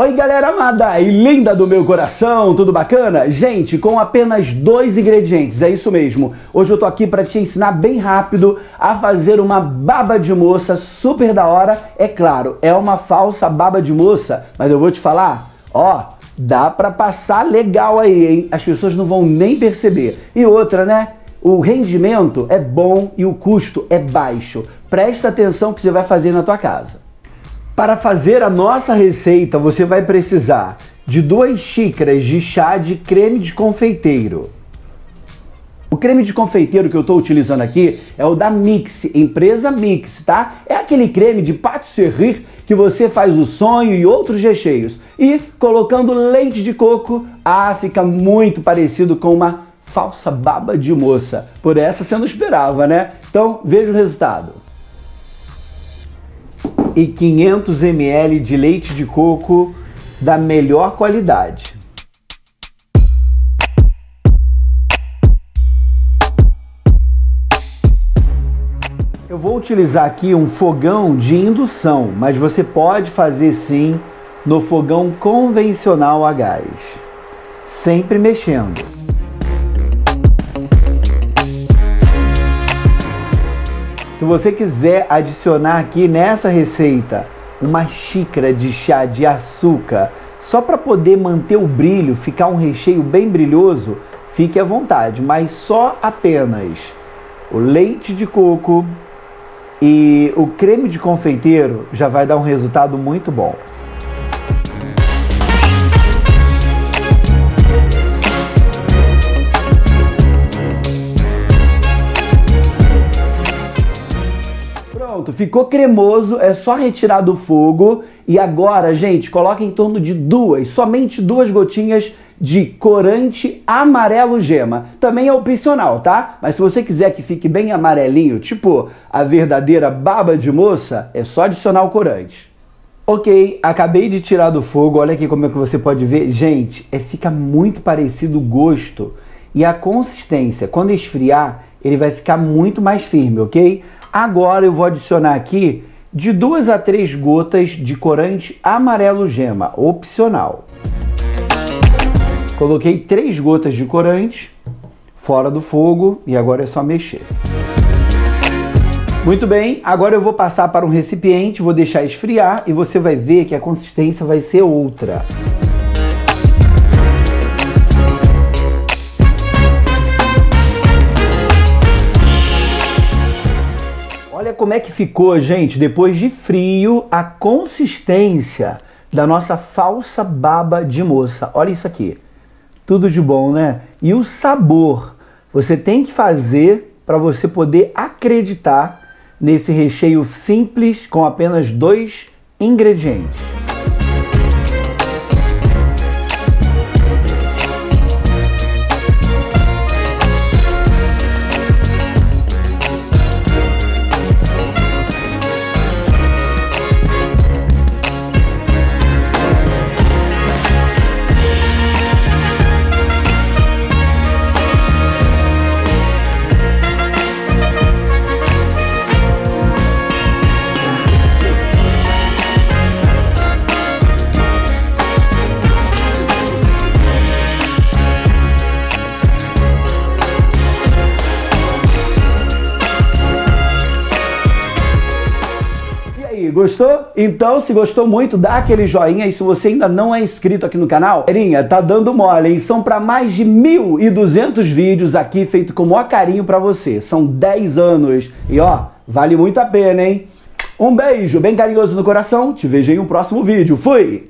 Oi galera amada e linda do meu coração, tudo bacana? Gente, com apenas dois ingredientes, é isso mesmo. Hoje eu tô aqui para te ensinar bem rápido a fazer uma baba de moça super da hora. É claro, é uma falsa baba de moça, mas eu vou te falar, ó, dá para passar legal aí, hein? As pessoas não vão nem perceber. E outra, né? O rendimento é bom e o custo é baixo. Presta atenção que você vai fazer na tua casa. Para fazer a nossa receita, você vai precisar de duas xícaras de chá de creme de confeiteiro. O creme de confeiteiro que eu estou utilizando aqui é o da Mix, empresa Mix, tá? É aquele creme de patisserie que você faz o sonho e outros recheios. E colocando leite de coco, ah, fica muito parecido com uma falsa baba de moça. Por essa você não esperava, né? Então veja o resultado e 500 ml de leite de coco da melhor qualidade. Eu vou utilizar aqui um fogão de indução, mas você pode fazer sim no fogão convencional a gás, sempre mexendo. Se você quiser adicionar aqui nessa receita uma xícara de chá de açúcar, só para poder manter o brilho, ficar um recheio bem brilhoso, fique à vontade, mas só apenas o leite de coco e o creme de confeiteiro já vai dar um resultado muito bom. Pronto, ficou cremoso, é só retirar do fogo. E agora, gente, coloca em torno de duas, somente duas gotinhas de corante amarelo gema. Também é opcional, tá? Mas se você quiser que fique bem amarelinho, tipo a verdadeira baba de moça, é só adicionar o corante. Ok, acabei de tirar do fogo, olha aqui como é que você pode ver. Gente, é, fica muito parecido o gosto e a consistência. Quando esfriar, ele vai ficar muito mais firme, ok? Agora eu vou adicionar aqui de duas a três gotas de corante amarelo gema, opcional. Coloquei três gotas de corante fora do fogo e agora é só mexer. Muito bem, agora eu vou passar para um recipiente, vou deixar esfriar e você vai ver que a consistência vai ser outra. Como é que ficou, gente, depois de frio, a consistência da nossa falsa baba de moça. Olha isso aqui. Tudo de bom, né? E o sabor. Você tem que fazer para você poder acreditar nesse recheio simples com apenas dois ingredientes. Gostou? Então, se gostou muito, dá aquele joinha e se você ainda não é inscrito aqui no canal, Erinha, tá dando mole, hein? São para mais de 1.200 vídeos aqui feito com o maior carinho para você. São 10 anos e ó, vale muito a pena, hein? Um beijo bem carinhoso no coração, te vejo em um próximo vídeo. Fui!